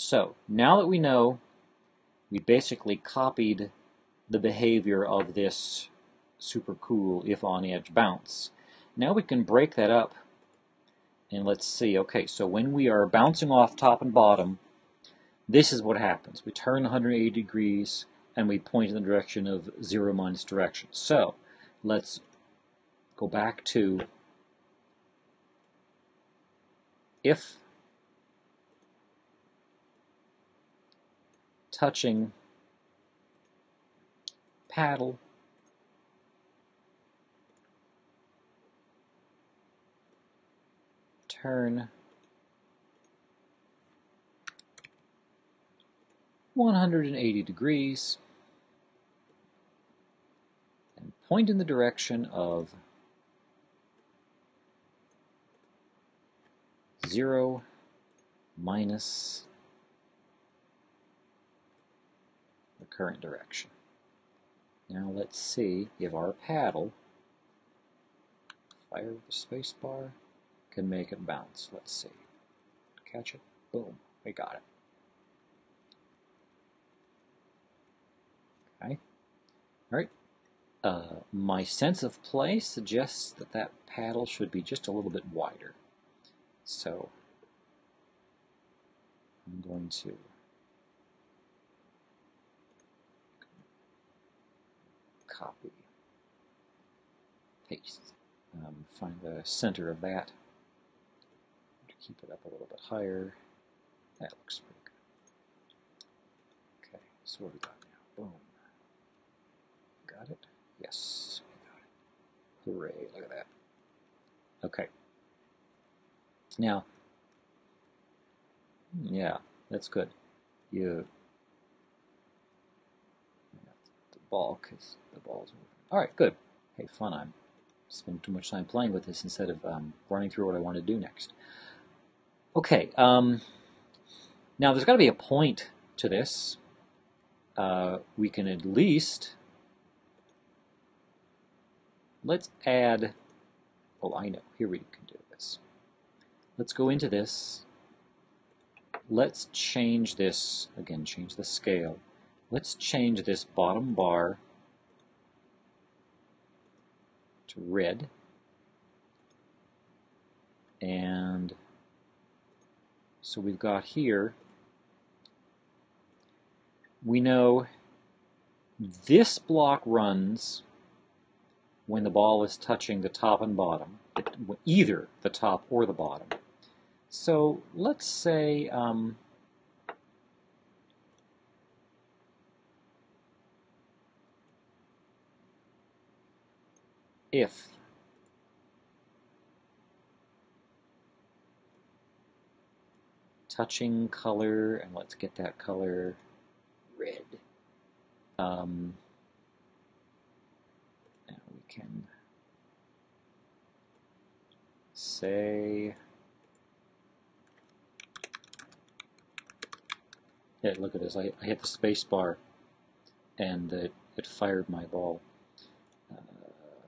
So now that we know we basically copied the behavior of this super cool if on edge bounce, now we can break that up and let's see. Okay, so when we are bouncing off top and bottom, this is what happens. We turn 180 degrees and we point in the direction of 0 minus direction. So let's go back to if touching paddle. Turn. 180 degrees. And point in the direction of 0 minus current direction. Now let's see if our paddle, fire the spacebar, can make it bounce. Let's see. Catch it. Boom. We got it. Okay. All right. Uh, my sense of play suggests that that paddle should be just a little bit wider. So I'm going to copy, paste, um, find the center of that, keep it up a little bit higher. That looks pretty good. Okay, so what we got now? Boom. Got it? Yes, we got it. Hooray, look at that. Okay. Now, yeah, that's good. You the ball because the ball's moving. All right, good. Hey, fun. I'm spending too much time playing with this instead of um, running through what I want to do next. Okay, um, now there's got to be a point to this. Uh, we can at least let's add. Oh, I know. Here we can do this. Let's go into this. Let's change this, again, change the scale. Let's change this bottom bar to red. And so we've got here, we know this block runs when the ball is touching the top and bottom, either the top or the bottom. So let's say um, if touching color, and let's get that color red. Um, now we can say Yeah, look at this. I, I hit the space bar and it, it fired my ball.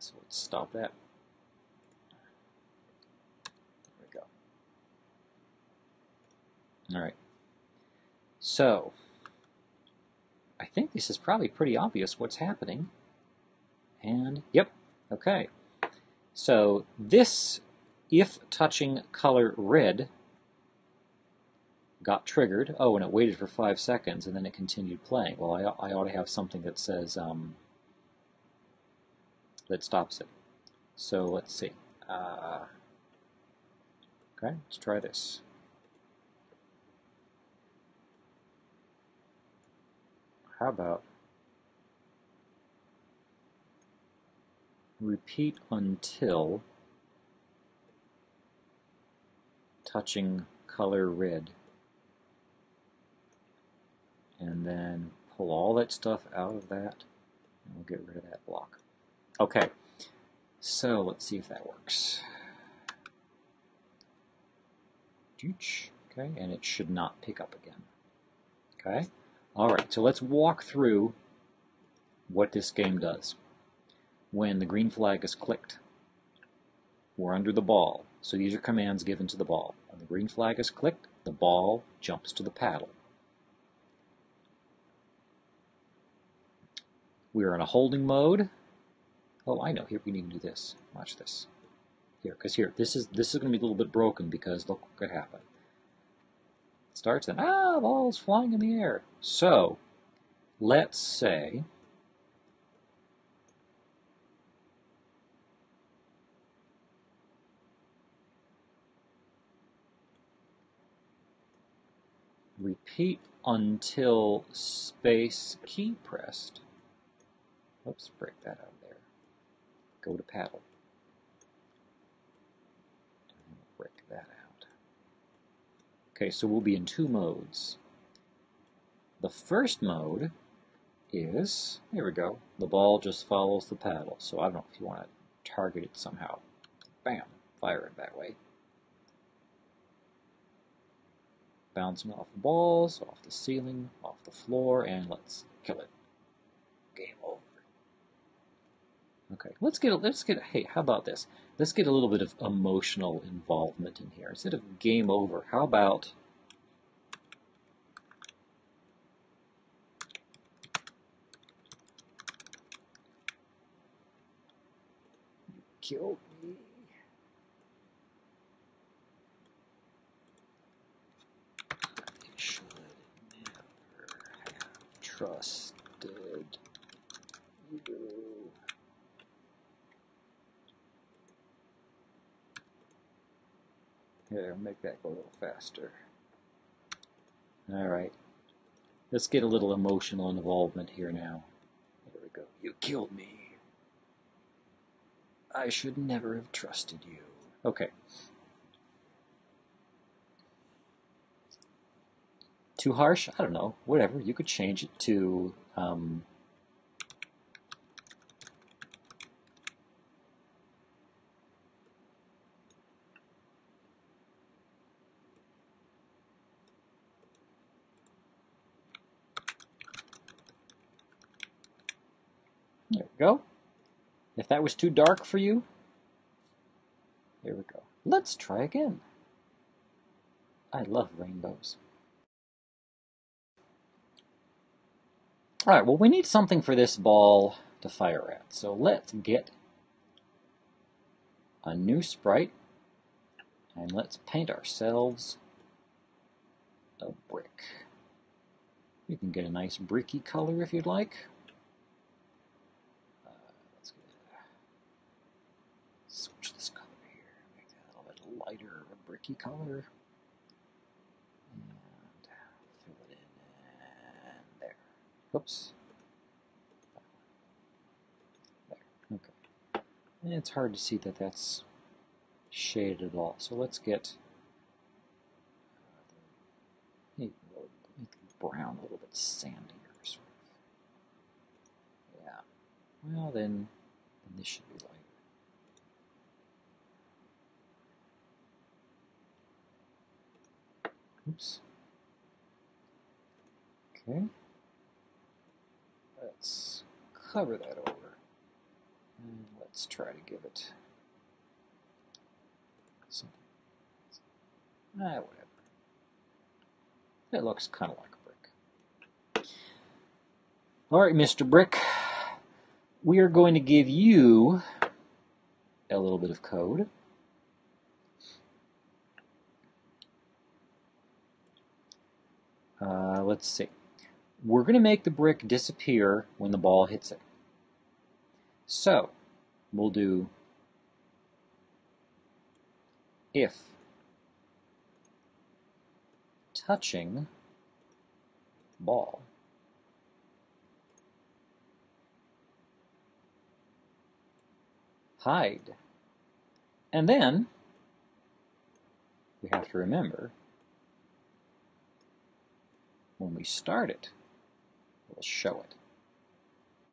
So let's stop that. There we go. All right. So, I think this is probably pretty obvious what's happening. And, yep, okay. So, this, if touching color red, got triggered. Oh, and it waited for five seconds, and then it continued playing. Well, I, I ought to have something that says um, that stops it. So let's see. Uh, okay, let's try this. How about repeat until touching color red and then pull all that stuff out of that and we'll get rid of that block. Okay, so let's see if that works. Okay, and it should not pick up again. Okay, all right, so let's walk through what this game does. When the green flag is clicked, we're under the ball. So these are commands given to the ball. When the green flag is clicked, the ball jumps to the paddle. We are in a holding mode, Oh, I know. Here we need to do this. Watch this. Here, because here, this is this is going to be a little bit broken because look what could happen. Starts and ah, ball's flying in the air. So, let's say repeat until space key pressed. Oops, break that out. Go to paddle. break that out. Okay, so we'll be in two modes. The first mode is, here we go, the ball just follows the paddle. So I don't know if you want to target it somehow. Bam, fire it that way. bouncing off the walls, off the ceiling, off the floor, and let's kill it. Game over. Okay, let's get a, let's get hey, how about this? Let's get a little bit of emotional involvement in here. Instead of game over, how about you killed trusted you. Here, make that go a little faster. All right. Let's get a little emotional involvement here now. There we go. You killed me. I should never have trusted you. Okay. Too harsh? I don't know. Whatever. You could change it to um, go. If that was too dark for you, here we go. Let's try again. I love rainbows. All right, well, we need something for this ball to fire at. So let's get a new sprite and let's paint ourselves a brick. You can get a nice bricky color if you'd like. Uh, let's get, switch this color here, make that a little bit lighter, a bricky color. Oops. There. Okay. And it's hard to see that that's shaded at all. So let's get uh, brown, a little bit sandier. Sort of. Yeah. Well, then, then this should be lighter. Oops. Okay. Let's cover that over. And let's try to give it something. Ah, whatever. It looks kind of like a brick. All right, Mr. Brick. We are going to give you a little bit of code. Uh, let's see. We're going to make the brick disappear when the ball hits it. So, we'll do if touching ball hide. And then we have to remember when we start it, we'll show it.